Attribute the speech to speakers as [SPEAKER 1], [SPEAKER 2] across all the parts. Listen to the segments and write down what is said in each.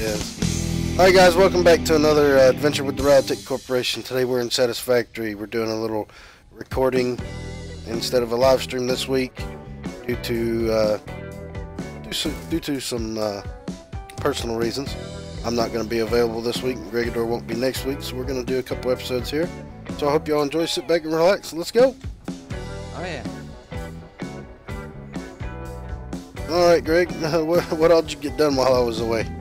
[SPEAKER 1] is.
[SPEAKER 2] Alright guys, welcome back to another uh, adventure with the Ryotek Corporation. Today we're in Satisfactory. We're doing a little recording instead of a live stream this week due to uh, due, to, due to some uh, personal reasons. I'm not going to be available this week. and Gregador won't be next week, so we're going to do a couple episodes here. So I hope y'all enjoy. Sit back and relax. Let's go.
[SPEAKER 1] Oh yeah.
[SPEAKER 2] All right, Greg. What, what all did you get done while I was away?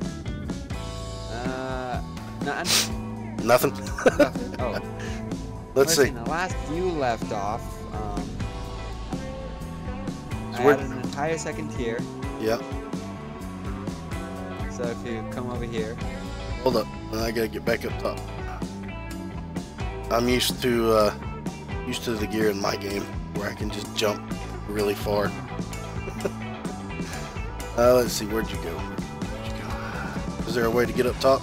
[SPEAKER 1] Nothing.
[SPEAKER 2] Nothing.
[SPEAKER 1] nothing. Oh.
[SPEAKER 2] Let's see.
[SPEAKER 1] The last you left off, um, I
[SPEAKER 2] where-
[SPEAKER 1] had an entire second tier.
[SPEAKER 2] Yeah.
[SPEAKER 1] So if you come over here,
[SPEAKER 2] Hold up. I gotta get back up top. I'm used to uh, used to the gear in my game where I can just jump really far. uh, let's see. Where'd you go? Where'd you go? Is there a way to get up top?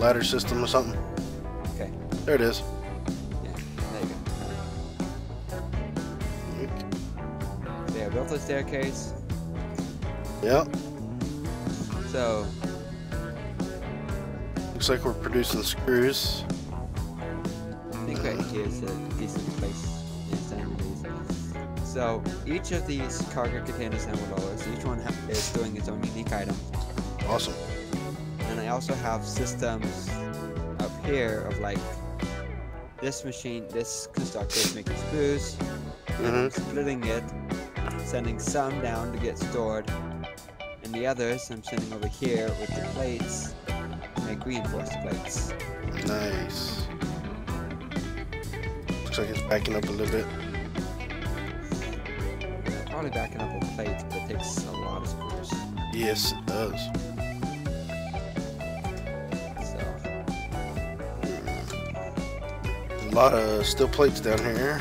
[SPEAKER 2] Ladder system or something?
[SPEAKER 1] okay,
[SPEAKER 2] There it is.
[SPEAKER 1] yeah, there you go. So yeah, built a staircase.
[SPEAKER 2] Yep.
[SPEAKER 1] So
[SPEAKER 2] Looks like we're producing screws.
[SPEAKER 1] I think right mm-hmm. here is a decent place. So each of these cargo container assembled rollers, each one is doing its own unique item.
[SPEAKER 2] Awesome.
[SPEAKER 1] Also have systems up here of like this machine, this constructor is making screws, and I'm
[SPEAKER 2] Mhm.
[SPEAKER 1] splitting it, sending some down to get stored, and the others I'm sending over here with the plates to make reinforced plates.
[SPEAKER 2] Nice. Looks like it's backing up a little bit.
[SPEAKER 1] Probably backing up with plates, but it takes a lot of screws.
[SPEAKER 2] Yes, it does. Lot of steel plates down here.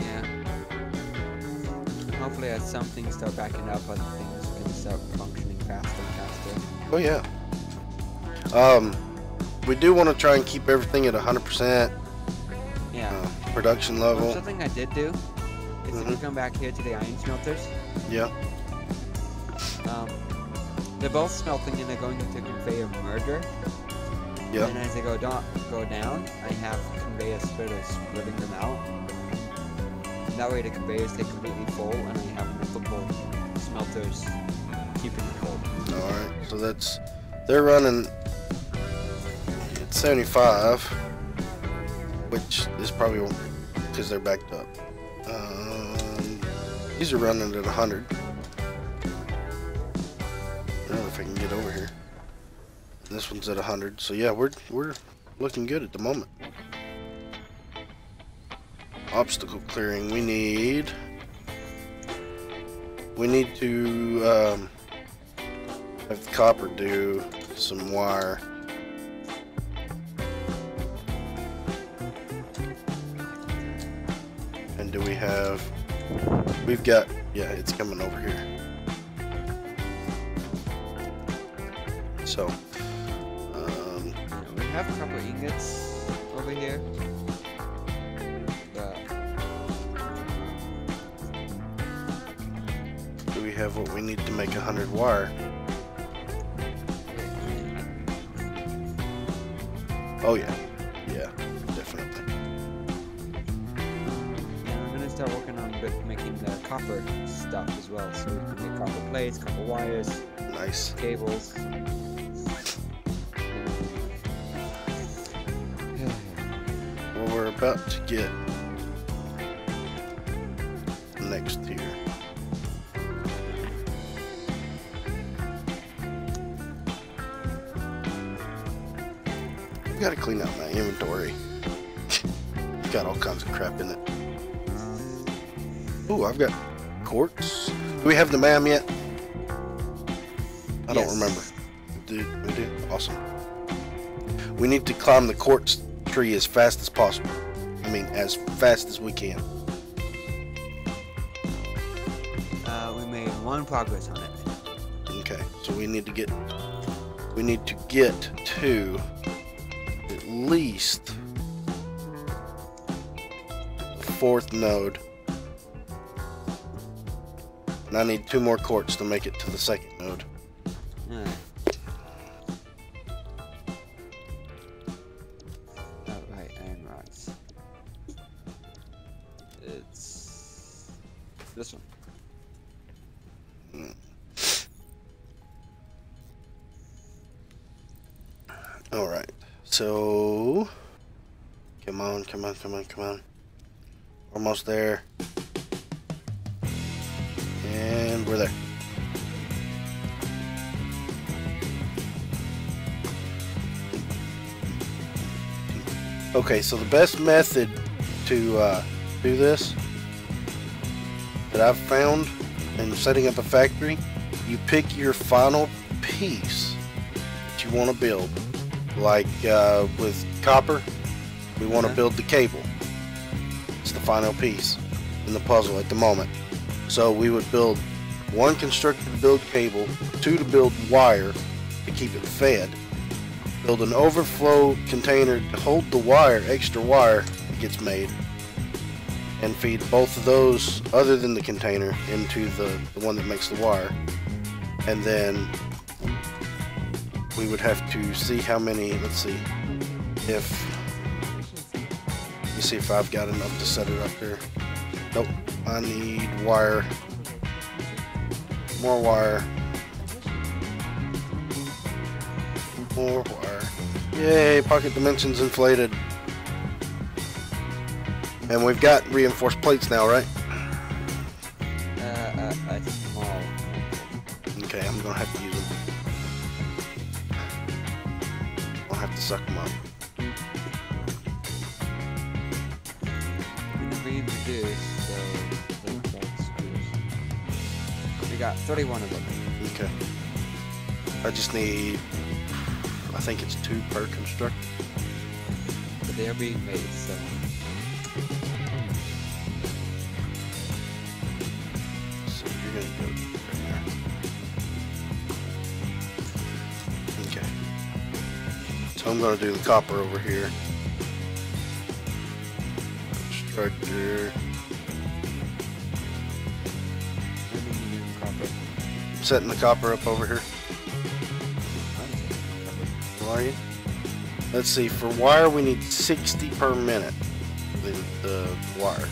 [SPEAKER 1] yeah. Hopefully as some things start backing up, other things can start functioning faster and faster.
[SPEAKER 2] Oh yeah. Um, we do want to try and keep everything at 100%
[SPEAKER 1] Yeah.
[SPEAKER 2] uh, production
[SPEAKER 1] Well,
[SPEAKER 2] level.
[SPEAKER 1] something I did do is if you
[SPEAKER 2] Mhm.
[SPEAKER 1] come back here to the iron smelters,
[SPEAKER 2] Yeah.
[SPEAKER 1] um, they're both smelting and they're going into conveyor merger.
[SPEAKER 2] Yeah.
[SPEAKER 1] And as they go down, go down, I have conveyor splitters splitting them out. That way the conveyors stay completely full, and I have multiple smelters keeping it full.
[SPEAKER 2] All right. So that's they're running at 75, which is probably because they're backed up. Um, these are running at 100. I don't know if I can get over here. This one's at 100. So yeah, we're we're looking good at the moment. Obstacle clearing. We need. We need to um, have the copper do some wire. And do we have? We've got. Yeah, it's coming over here. So, um,
[SPEAKER 1] We have ingots over here.
[SPEAKER 2] Do we have what we need to make a hundred wire? Oh yeah, yeah, definitely.
[SPEAKER 1] Yeah, we're gonna start working on making the copper stuff as well, so we can make copper plates, copper wires,
[SPEAKER 2] Nice.
[SPEAKER 1] cables.
[SPEAKER 2] About to get next here. Gotta clean out my inventory. got all kinds of crap in it. Ooh, I've got quartz. Do we have the MAM yet? I don't remember. Do we do? Awesome. we need to climb the quartz tree as fast as possible. As fast as we can.
[SPEAKER 1] Uh, we made one progress on it.
[SPEAKER 2] Okay, so we need to get we need to get to at least the fourth node. And I need two more quartz to make it to the second node. Come on. Almost there. And we're there. Okay, so the best method to uh, do this that I've found in setting up a factory, you pick your final piece that you want to build like uh, with copper, we want to build the cable. The final piece in the puzzle at the moment. So we would build one constructor to build cable, two to build wire to keep it fed, build an overflow container to hold the wire, extra wire that gets made, and feed both of those, other than the container, into the, the one that makes the wire. And then we would have to see how many, let's see, if, me see if I've got enough to set it up here. Nope, I need wire, more wire, more wire. Yay, pocket dimensions inflated. And we've got reinforced plates now, right?
[SPEAKER 1] Uh, uh, a small.
[SPEAKER 2] Okay, I'm gonna have to use them. I'll have to suck them up.
[SPEAKER 1] The the black screws. We got 31 of them.
[SPEAKER 2] Okay. I just need, I think it's two per constructor.
[SPEAKER 1] But they are being made, so
[SPEAKER 2] So you're gonna go right there. Okay. So I'm gonna do the copper over here. Constructor. Setting the copper up over here. How are you? Let's see, for wire we need 60 per minute. The, the wire.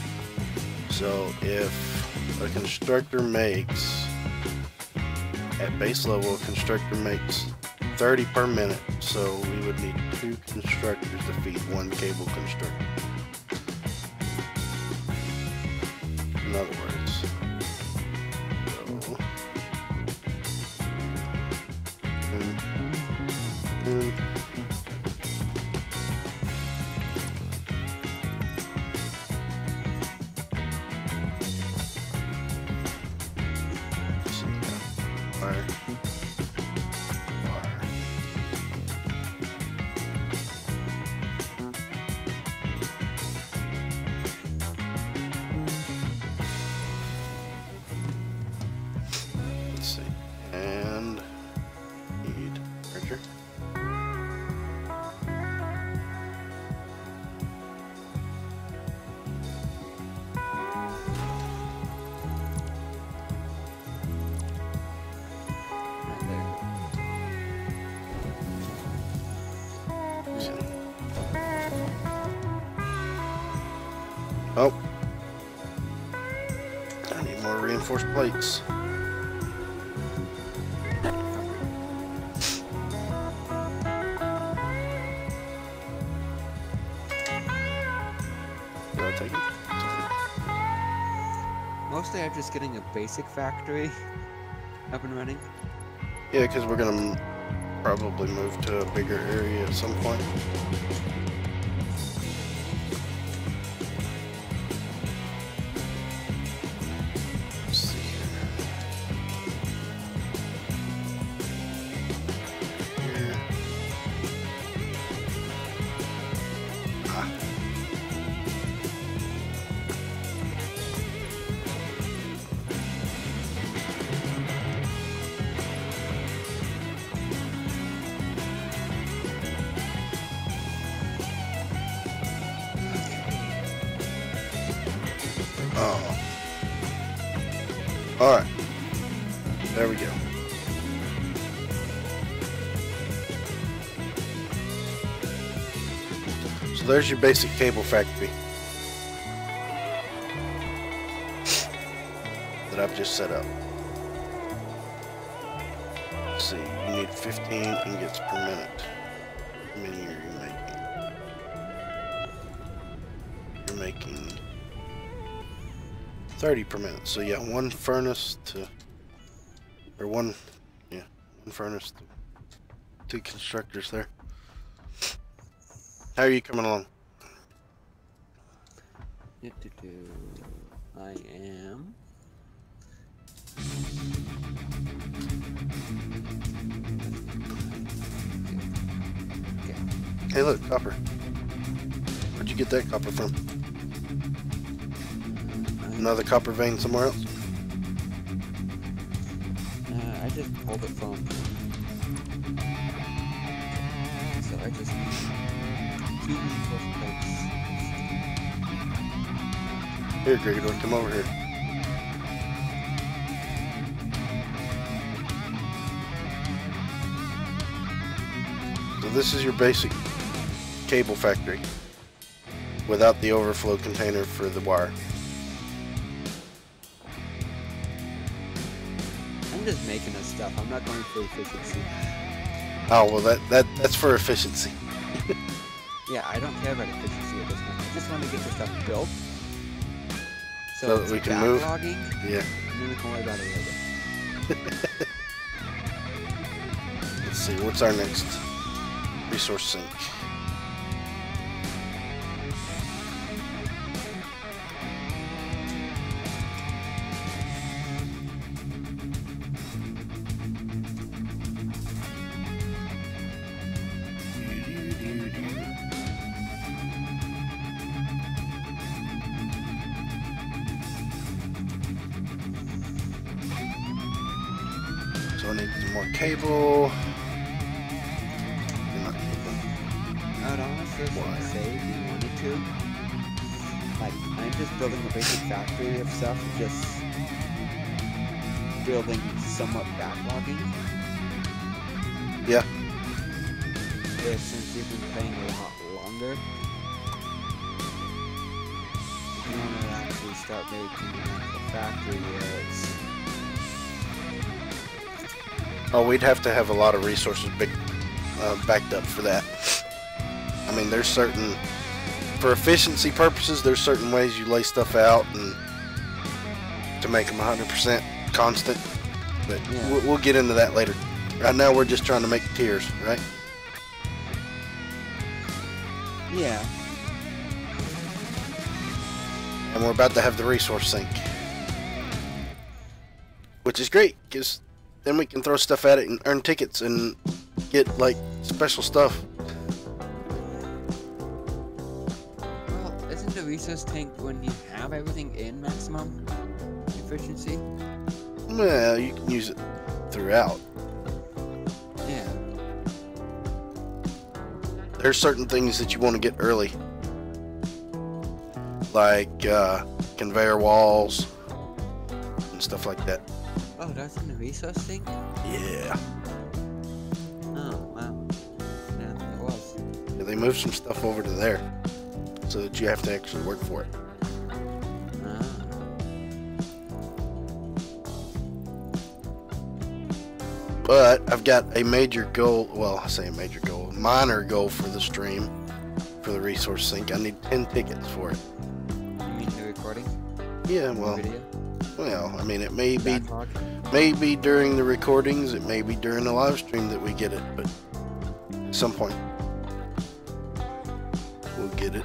[SPEAKER 2] So if a constructor makes, at base level, a constructor makes 30 per minute. So we would need two constructors to feed one cable constructor. In other words, See. Oh. I need more reinforced plates.
[SPEAKER 1] Just getting a basic factory up and running.
[SPEAKER 2] Yeah, because we're gonna probably move to a bigger area at some point. There's your basic cable factory. That I've just set up. Let's see, you need 15 ingots per minute. How many are you making? You're making 30 per minute. So yeah, one furnace to, or one, yeah, one furnace to two constructors there. How are you coming along?
[SPEAKER 1] I am.
[SPEAKER 2] Hey look, copper. Where'd you get that copper from? Another copper vein somewhere else?
[SPEAKER 1] Uh, I just pulled it from. So I just resource plates.
[SPEAKER 2] Here, Gregor, come over here. So this is your basic cable factory without the overflow container for the wire.
[SPEAKER 1] I'm just making this stuff. I'm not going for efficiency.
[SPEAKER 2] Oh well, that that that's for efficiency.
[SPEAKER 1] Yeah, I don't care about efficiency at this point. I just want to get the stuff built. So,
[SPEAKER 2] So that we can move? Yeah.
[SPEAKER 1] and then we can worry about it later.
[SPEAKER 2] Let's see, what's our next resource sink?
[SPEAKER 1] Honestly
[SPEAKER 2] Why?
[SPEAKER 1] say if you wanted to, like, I'm just building a basic factory of stuff, just building somewhat backlogging.
[SPEAKER 2] Yeah.
[SPEAKER 1] Yeah, since you've been playing a lot longer, you want to actually start making actual factory where it's
[SPEAKER 2] Oh, we'd have to have a lot of resources big, uh, backed up for that. I mean, there's certain, for efficiency purposes, there's certain ways you lay stuff out and to make them 100% constant. But
[SPEAKER 1] Yeah.
[SPEAKER 2] we'll, we'll get into that later. Right now, we're just trying to make tiers, right?
[SPEAKER 1] yeah,
[SPEAKER 2] And we're about to have the resource sink, which is great because then we can throw stuff at it and earn tickets and get like special stuff.
[SPEAKER 1] Resource tank when you have everything in maximum efficiency?
[SPEAKER 2] Well, you can use it throughout.
[SPEAKER 1] Yeah.
[SPEAKER 2] there's certain things that you want to get early like uh, conveyor walls and stuff like that
[SPEAKER 1] Oh, that's in the resource tank?
[SPEAKER 2] yeah
[SPEAKER 1] Oh, wow. Yeah, it was.
[SPEAKER 2] they moved some stuff over to there so that you have to actually work for it but i've got a major goal well i say a major goal minor goal for the stream for the resource sink i need 10 tickets for it
[SPEAKER 1] You mean the recording?
[SPEAKER 2] yeah well
[SPEAKER 1] video?
[SPEAKER 2] well i mean it may be
[SPEAKER 1] Backlog?
[SPEAKER 2] maybe during the recordings, it may be during the live stream that we get it, but at some point we'll get it.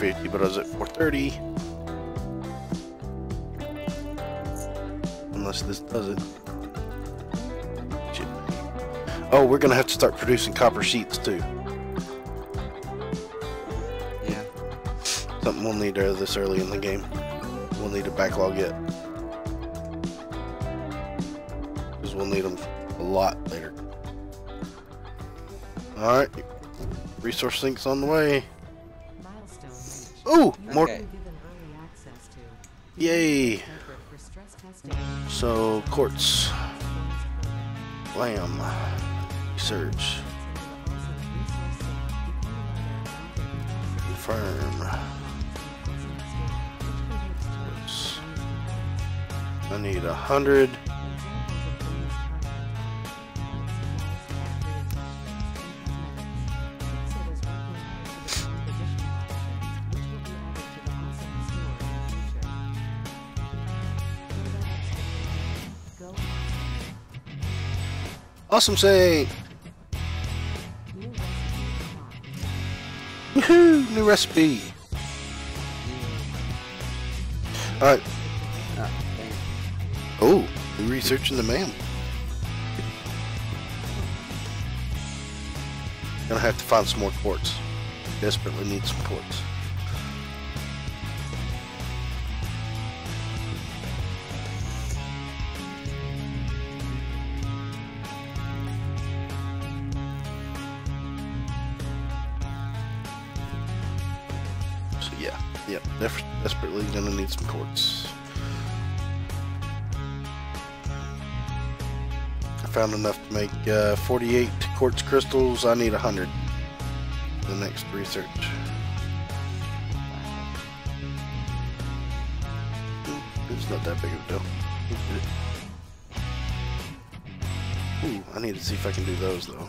[SPEAKER 2] 450, but I was at 430. Unless this does it. Oh, we're gonna have to start producing copper sheets too.
[SPEAKER 1] Yeah.
[SPEAKER 2] Something we'll need this early in the game. We'll need a backlog it. Because we'll need them a lot later. Alright. Resource sinks on the way.
[SPEAKER 3] Milestone.
[SPEAKER 2] Ooh!
[SPEAKER 3] You
[SPEAKER 2] More.
[SPEAKER 3] have been given early access to
[SPEAKER 2] Yay!
[SPEAKER 3] temperate for stress testing.
[SPEAKER 2] So, quartz. MAM. Research. Confirm. I need a hundred. Awesome
[SPEAKER 3] recipe.
[SPEAKER 2] Woohoo! New recipe! Alright. Oh, new researching the MAM. Gonna have to find some more quartz. Desperately need some quartz. Found enough to make uh, 48 quartz crystals. I need 100 for the next research. It's not that big of a deal. Ooh, I need to see if I can do those though.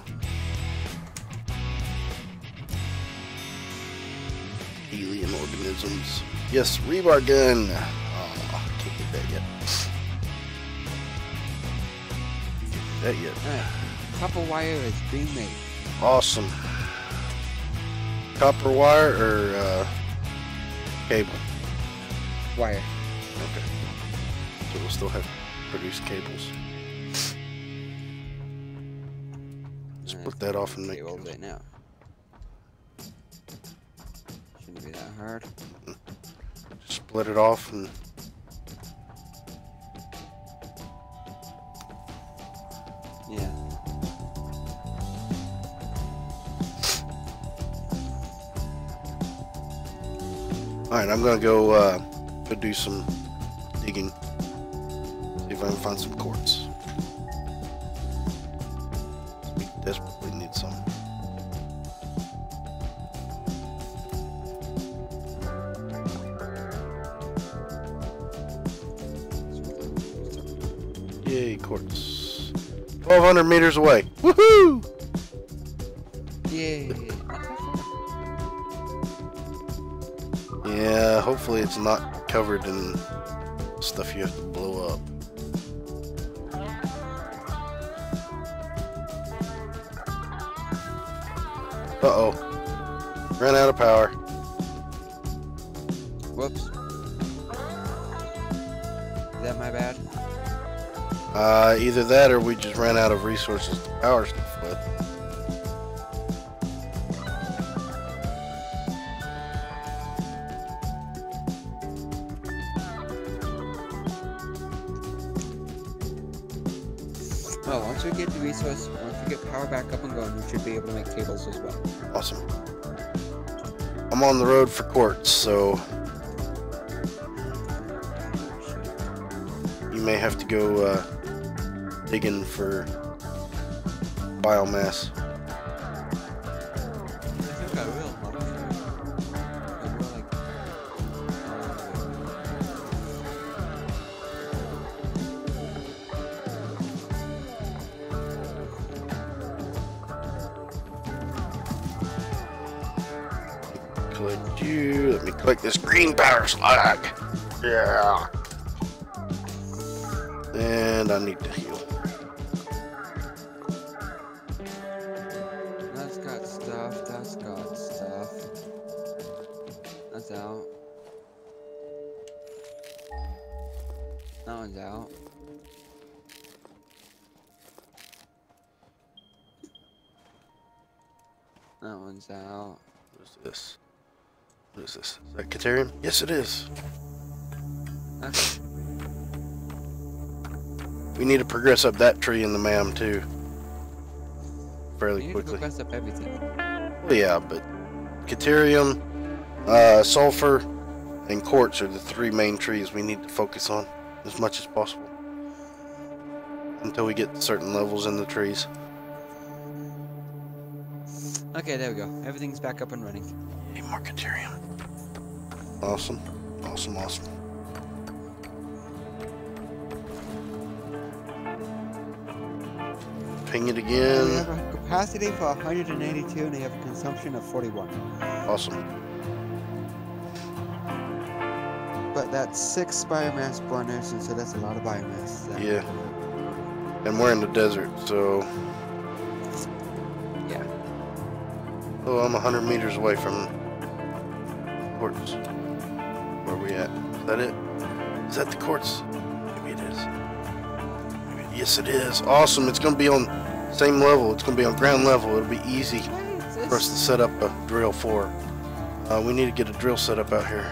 [SPEAKER 2] Alien organisms. Yes, rebar gun. Oh, can't get that yet. That yet.
[SPEAKER 1] Copper wire is being made.
[SPEAKER 2] Awesome. Copper wire or uh, cable?
[SPEAKER 1] Wire.
[SPEAKER 2] Okay. So we'll still have to produce cables. Split that off and make.
[SPEAKER 1] Cable right now. Shouldn't be that hard.
[SPEAKER 2] Split it off and. All right, I'm gonna go uh, go do some digging. See if I can find some quartz. We desperately need some. Yay, quartz. 1,200 meters away. Woohoo! It's not covered in stuff you have to blow up. Uh-oh. Ran out of power.
[SPEAKER 1] Whoops. Is that my bad?
[SPEAKER 2] Uh, either that or we just ran out of resources to power stuff with.
[SPEAKER 1] Back up and going, we should be able to make cables as well.
[SPEAKER 2] Awesome. I'm on the road for quartz, so you may have to go uh, digging for biomass. Let me click this green power slug. Yeah. And I need to heal.
[SPEAKER 1] That's got stuff. That's got stuff. That's out. That one's out. That one's out.
[SPEAKER 2] What is this? What is this? Is that Caterium? Yes, it is. We need to progress up that tree in the MAM too.
[SPEAKER 1] You
[SPEAKER 2] Fairly
[SPEAKER 1] need to
[SPEAKER 2] quickly.
[SPEAKER 1] progress up everything.
[SPEAKER 2] Well, yeah, but Caterium, uh, Sulfur, and Quartz are the three main trees we need to focus on as much as possible. Until we get to certain levels in the trees.
[SPEAKER 1] Okay, there we go. Everything's back up and running.
[SPEAKER 2] Hey, more Caterium. Awesome. Awesome, awesome. Ping it
[SPEAKER 1] We
[SPEAKER 2] again.
[SPEAKER 1] have a capacity for 182 and they have a consumption of 41.
[SPEAKER 2] Awesome.
[SPEAKER 1] But that's six biomass burners, and so that's a lot of biomass. That-
[SPEAKER 2] Yeah. And we're in the desert, so. Oh, I'm 100 meters away from quartz. Where are we at? Is that it? Is that the quartz? Maybe it is. Maybe- Yes, it is. Awesome. It's going to be on same level. It's going to be on ground level. It'll be easy for us to set up a drill for. Uh, we need to get a drill set up out here.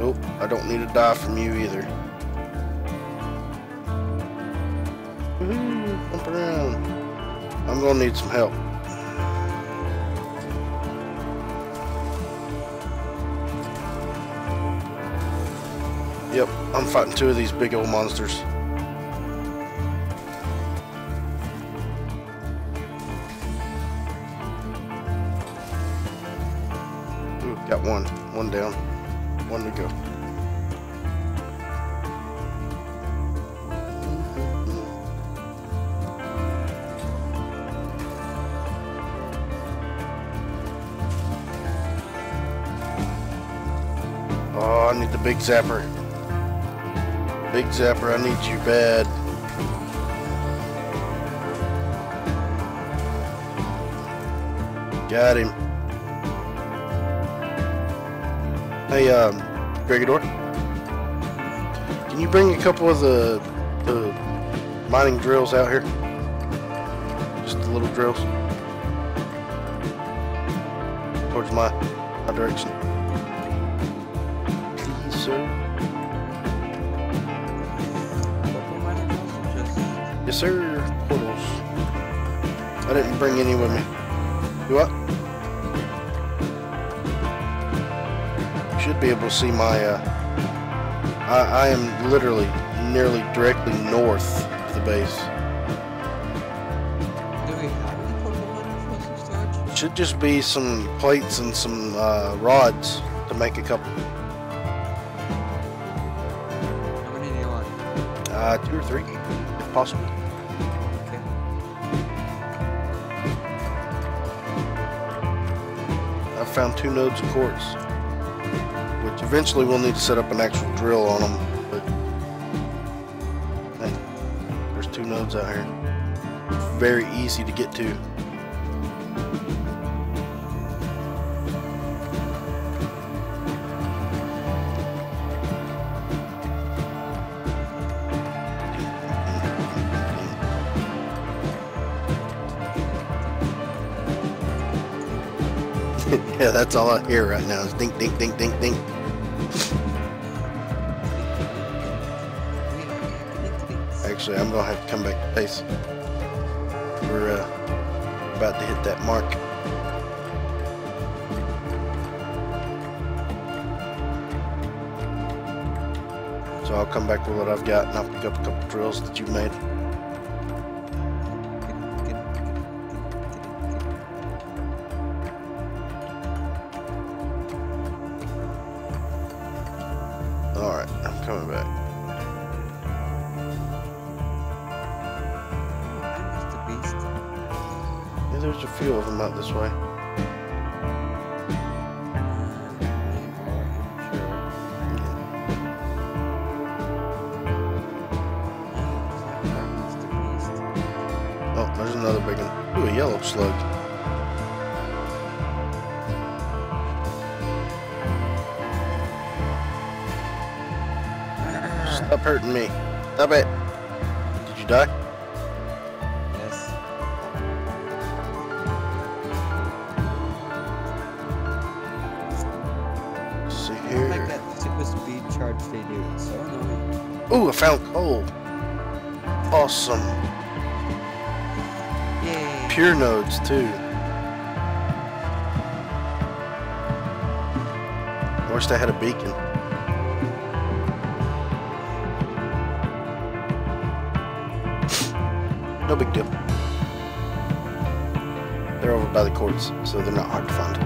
[SPEAKER 2] Nope, I don't need to die from you either. Woohoo, jump around. I'm gonna need some help. Yep, I'm fighting two of these big old monsters. Zapper. Big zapper, I need you bad. Got him. Hey, um, Gregador, can you bring a couple of the, the mining drills out here? Just the little drills. Towards my, my direction. Sir. Portals. I didn't bring any with me. Do what? Should be able to see my. Uh, I, I am literally nearly directly north of the base.
[SPEAKER 1] Do we have any portable mining drills?
[SPEAKER 2] Should just be some plates and some uh, rods to make a couple.
[SPEAKER 1] How many do you want?
[SPEAKER 2] Uh, two or three, if possible. Found two nodes of quartz, which eventually we'll need to set up an actual drill on them. But hey, there's two nodes out here. Very easy to get to. That's all I hear right now is dink, dink, dink, dink, dink. Actually, I'm gonna have to come back to base. We're uh, about to hit that mark. So I'll come back with what I've got and I'll pick up a couple drills that you made. Coming back. Yeah, there's a few of them out this way. Hurting me. Stop it. Did you die?
[SPEAKER 1] Yes.
[SPEAKER 2] Let's see
[SPEAKER 1] I like
[SPEAKER 2] here.
[SPEAKER 1] that super speed charge they do. It's so annoying.
[SPEAKER 2] Ooh, I found coal. Awesome.
[SPEAKER 1] Yay.
[SPEAKER 2] Pure nodes too. I wish they had a beacon. No big deal. They're over by the quartz, so they're not hard to find.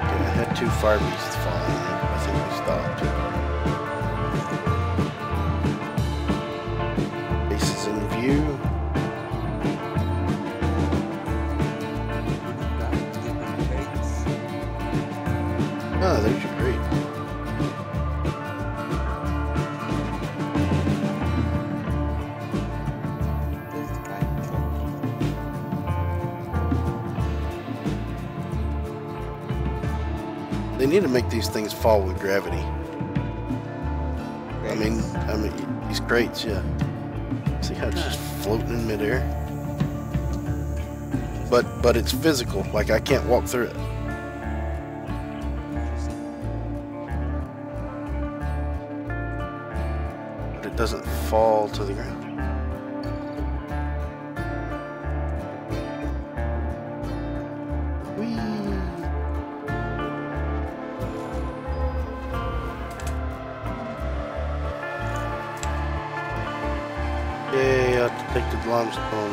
[SPEAKER 2] Okay, I had They need to make these things fall with gravity. I mean, I mean, these crates, yeah. See how it's just floating in midair? But, but it's physical. Like I can't walk through it. But it doesn't fall to the ground. Limestone.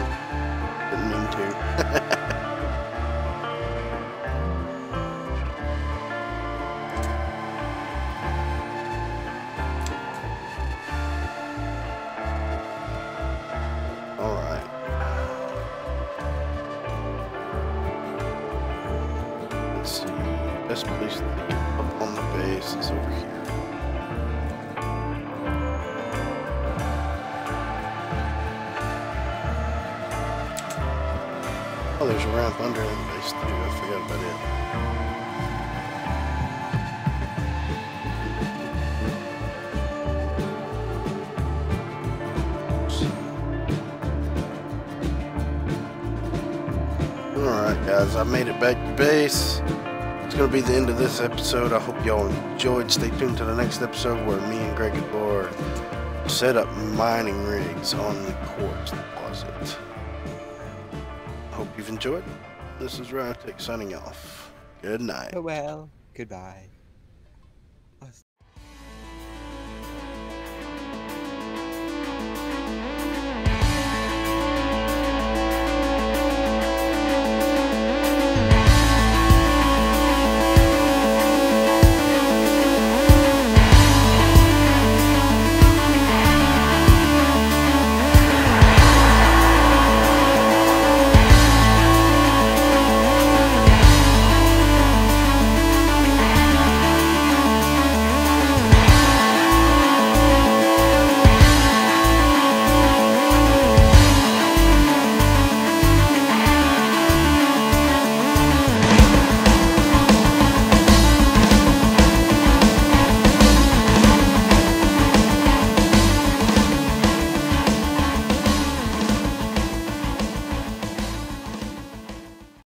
[SPEAKER 2] Didn't mean to. Alright. Let's see. Best place Oh, there's a ramp under the base too. I forgot about it. Alright guys, I made it back to base. It's gonna be the end of this episode. I hope y'all enjoyed. Stay tuned to the next episode where me and Greg and Laura set up mining rigs on the quartz. You've enjoyed. This is Ryotek signing off. Good night.
[SPEAKER 1] Oh well. Goodbye.